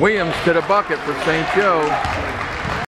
Williams to the bucket for St. Joe.